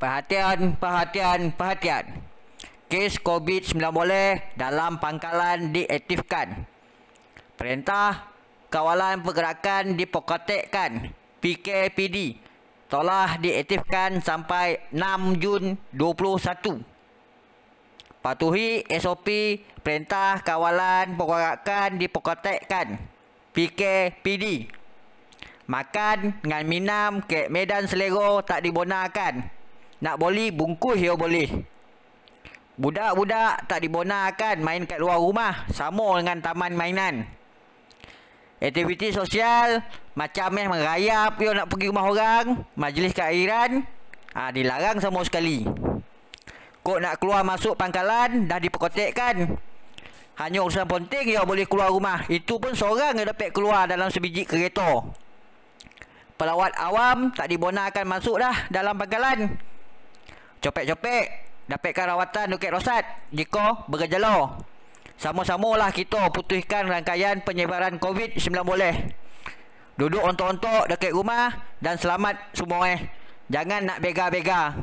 Perhatian, perhatian, perhatian. Kes COVID-19 dalam pangkalan diaktifkan. Perintah Kawalan Pergerakan dipokotekkan. PKPD telah diaktifkan sampai 6 Jun 2021. Patuhi SOP Perintah Kawalan Pergerakan dipokotekkan. PKPD. Makan dengan minum ke medan selero tak dibenarkan. Nak boleh bungkus ya boleh. Budak-budak tak dibenarkan main kat luar rumah sama dengan taman mainan. Aktiviti sosial macam eh merayap yo nak pergi rumah orang, majlis keairan, ah ha, dilarang sama sekali. Kok nak keluar masuk pangkalan dah diperkotekkan. Hanya urusan penting ya boleh keluar rumah. Itu pun seorang yang dapat keluar dalam sebiji kereta. Pelawat awam tak dibenarkan masuk dah dalam pangkalan. Copek-copek dapatkan rawatan dekat rosat jika bergejala. Sama-sama lah kita putuskan rangkaian penyebaran COVID-19 boleh. Duduk ontok-ontok dekat rumah dan selamat semua eh. Jangan nak bega-bega.